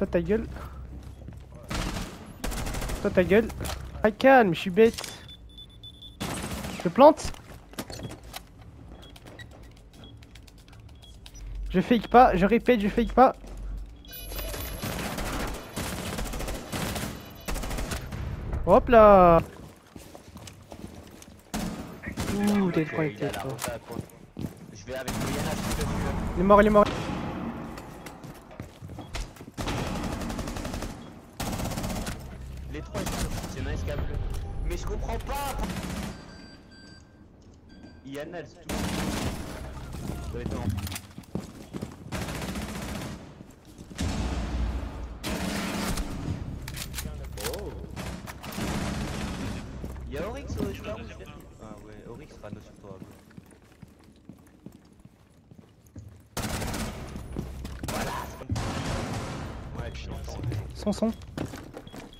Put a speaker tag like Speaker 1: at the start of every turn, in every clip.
Speaker 1: Toi ta gueule. Toi ta gueule. Ah calme, je suis bête. Je plante Je fake pas, je répète, je fake pas. Hop là Ouh, t'es trop, t'es trop.
Speaker 2: Je vais avec.
Speaker 1: Il est mort, il est mort.
Speaker 2: Les trois c'est nice câble. Mais je comprends pas elle se touche. Ça doit être en- Oh Y'a Oryx au je crois, Ah ouais, Oryx rano sur toi. Voilà Ouais, tu l'entends.
Speaker 1: Son son.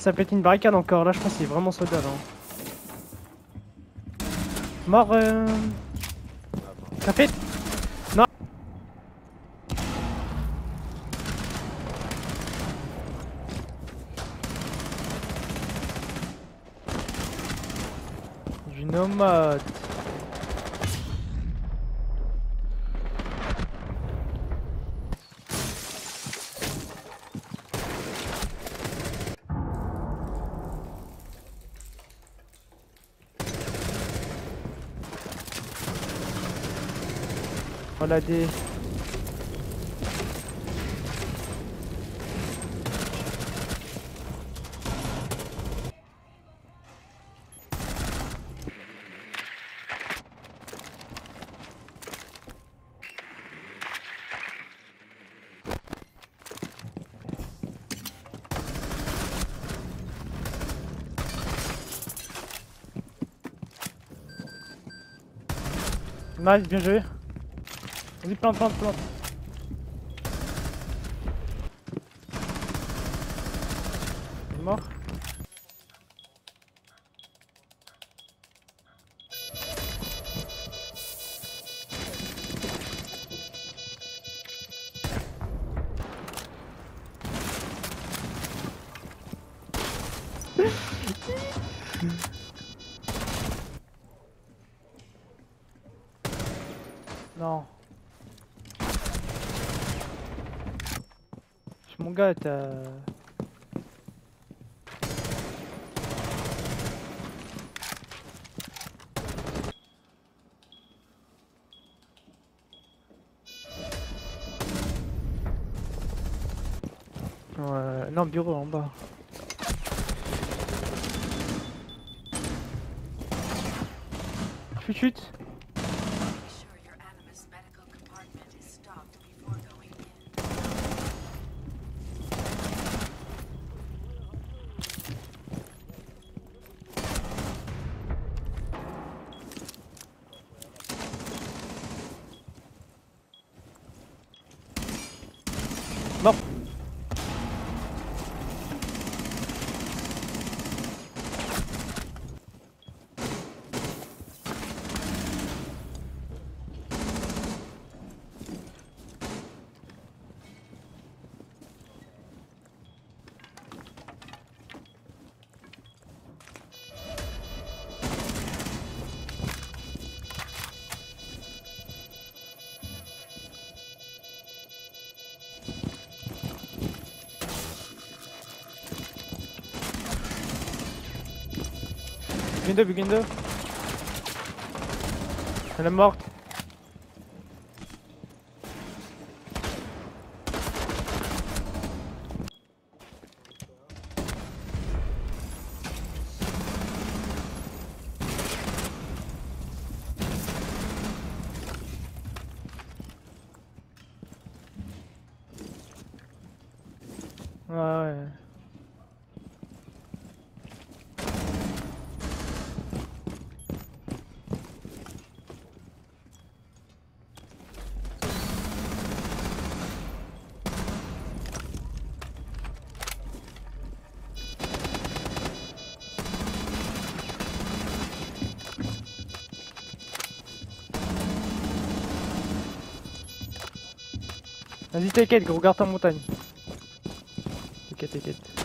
Speaker 1: Ça peut être une barricade encore, là je pense qu'il est vraiment soldat là. Mort euh... Fait... Non Du nomade. Des... Nice, bien joué. Vas-y, plante, plante, plante. Il est mort. Non. Mon gars, t'as... Non, bureau en bas. Chut, chut. Bugine-le. Elle est morte. Ouais. Vas-y, t'inquiète, gros, garde ta montagne. T'inquiète, t'inquiète.